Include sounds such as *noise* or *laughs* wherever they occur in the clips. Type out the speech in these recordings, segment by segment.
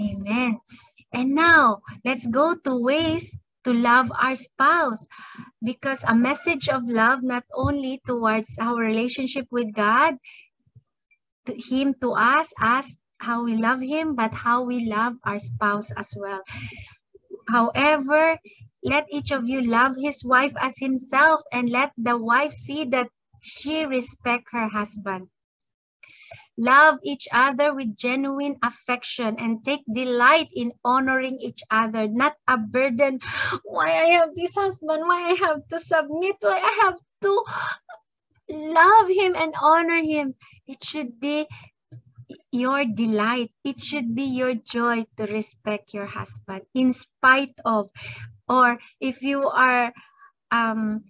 Amen. And now, let's go to ways to love our spouse because a message of love not only towards our relationship with God, to him to us, us how we love him, but how we love our spouse as well. However, let each of you love his wife as himself and let the wife see that she respect her husband. Love each other with genuine affection and take delight in honoring each other, not a burden. Why I have this husband? Why I have to submit? Why I have to love him and honor him? It should be your delight. It should be your joy to respect your husband in spite of, or if you are um,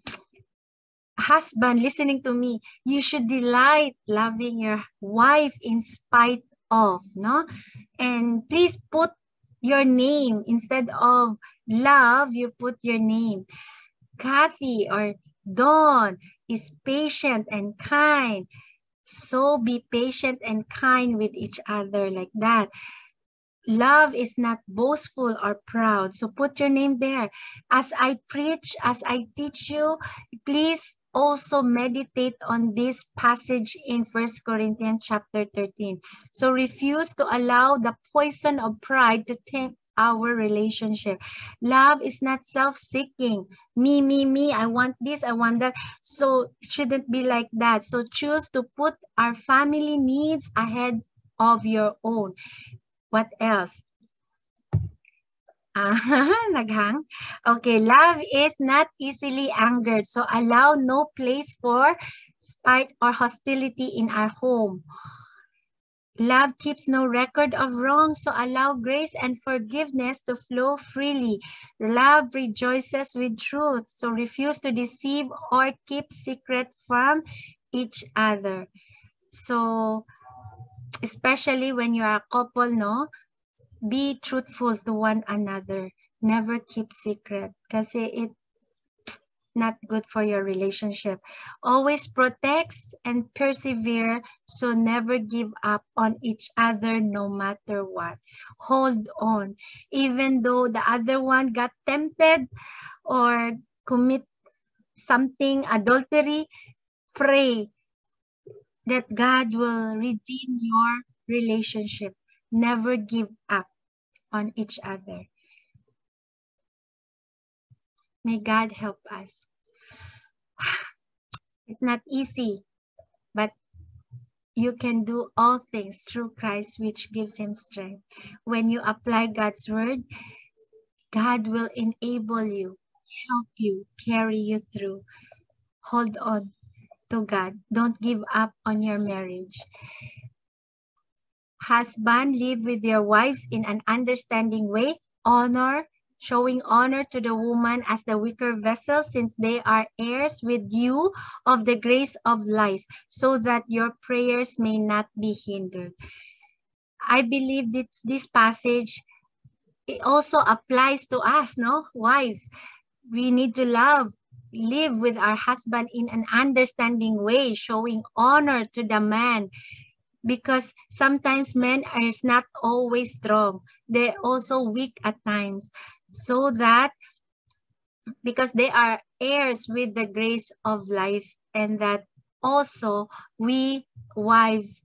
husband listening to me, you should delight loving your wife in spite of, no? And please put your name instead of love, you put your name. Kathy or Dawn is patient and kind. So be patient and kind with each other like that. Love is not boastful or proud. So put your name there. As I preach, as I teach you, please also meditate on this passage in First Corinthians chapter 13. So refuse to allow the poison of pride to taint our relationship. Love is not self-seeking. Me, me, me, I want this, I want that. So it shouldn't be like that. So choose to put our family needs ahead of your own. What else? *laughs* Naghang. Okay, love is not easily angered. So allow no place for spite or hostility in our home. Love keeps no record of wrong, so allow grace and forgiveness to flow freely. Love rejoices with truth, so refuse to deceive or keep secret from each other. So, especially when you are a couple, no? Be truthful to one another. Never keep secret kasi it not good for your relationship. Always protects and persevere, so never give up on each other no matter what. Hold on. Even though the other one got tempted or commit something adultery, pray that God will redeem your relationship. Never give up on each other. May God help us. *sighs* It's not easy, but you can do all things through Christ, which gives him strength. When you apply God's word, God will enable you, help you, carry you through. Hold on to God. Don't give up on your marriage. Husband, live with your wives in an understanding way. Honor, showing honor to the woman as the weaker vessel since they are heirs with you of the grace of life so that your prayers may not be hindered. I believe that this passage it also applies to us, no? Wives, we need to love, live with our husband in an understanding way, showing honor to the man, because sometimes men are not always strong. They're also weak at times. So that because they are heirs with the grace of life and that also we wives,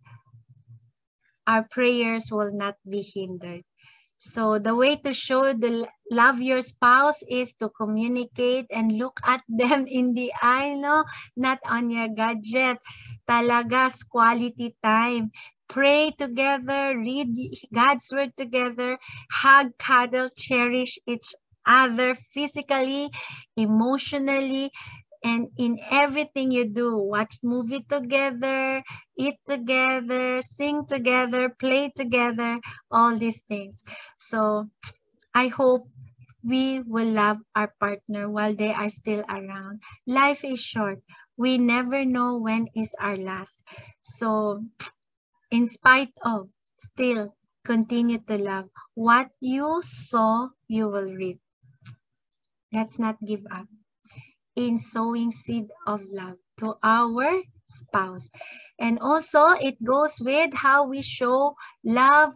our prayers will not be hindered. So the way to show the love your spouse is to communicate and look at *laughs* them in the eye, no? Not on your gadget. Talagas quality time. Pray together, read God's word together, hug, cuddle, cherish each other physically, emotionally, and in everything you do watch movie together eat together sing together play together all these things. So i hope we will love our partner while they are still around. Life is short. We never know when is our last. So in spite of still continue to love. What you sow you will reap. Let's not give up in sowing seed of love to our spouse. And also, it goes with how we show love